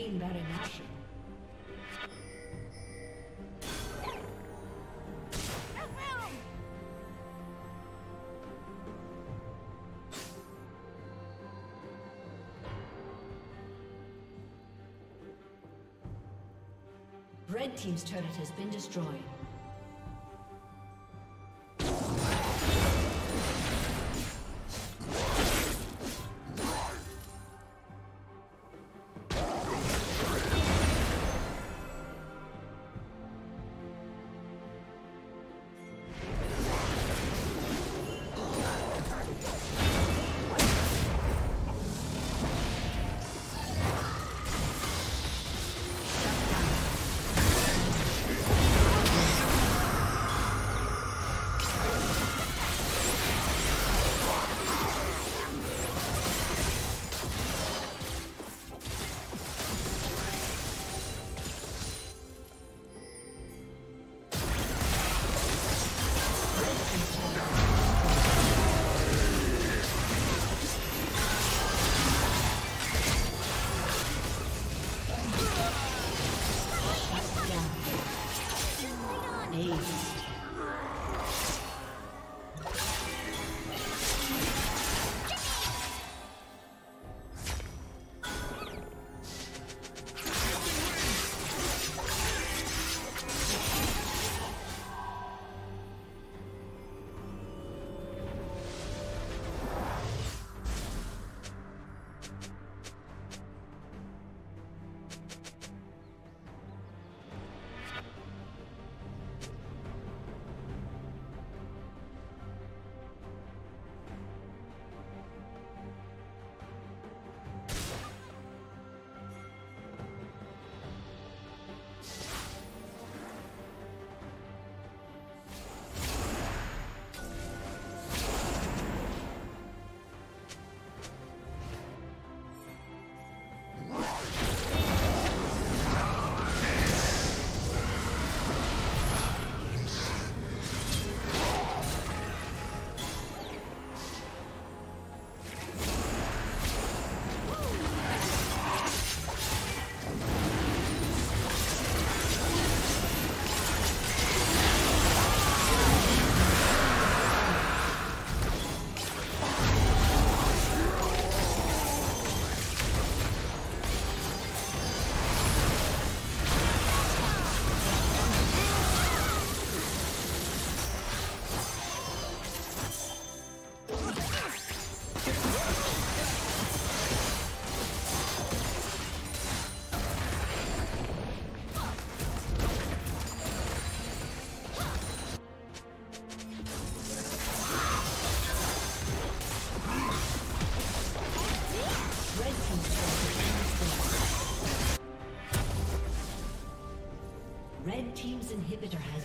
Slain Baron. Red Team's turret has been destroyed.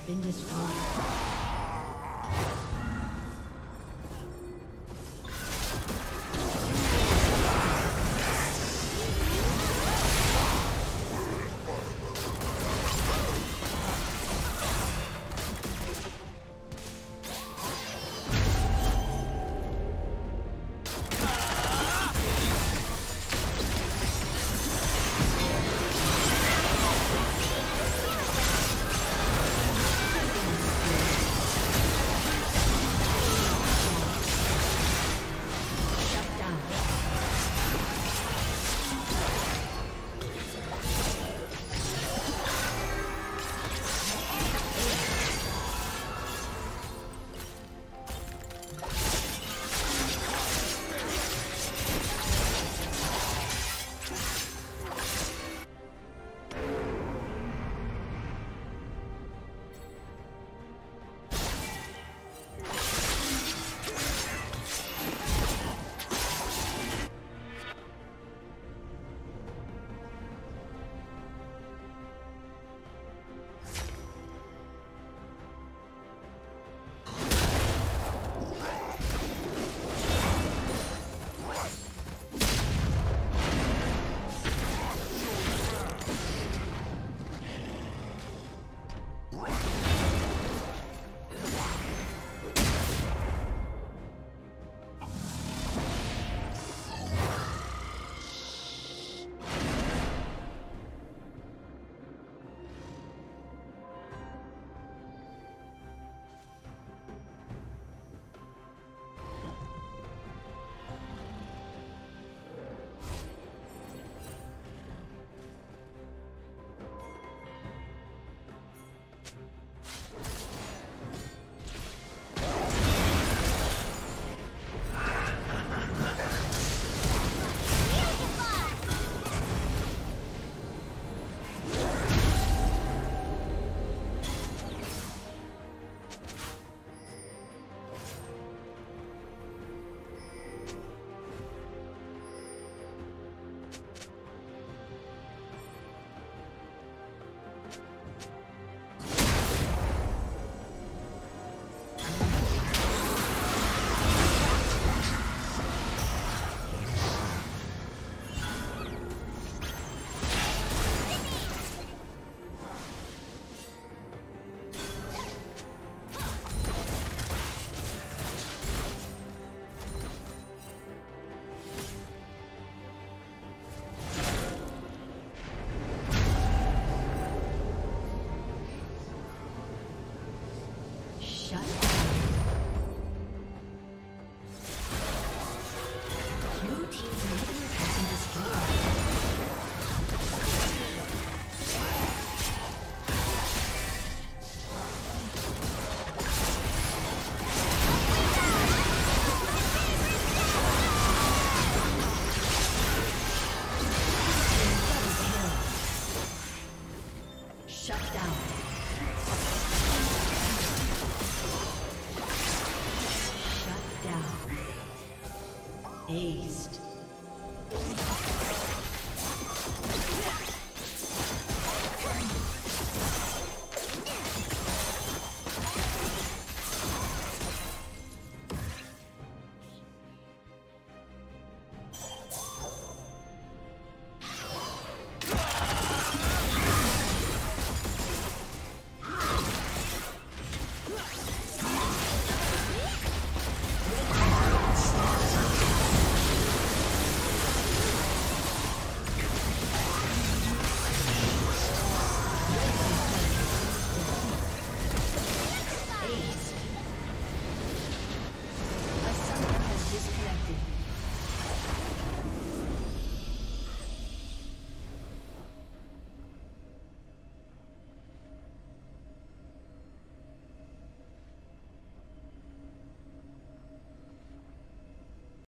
Been destroyed. Aced.